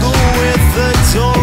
struggle with the door.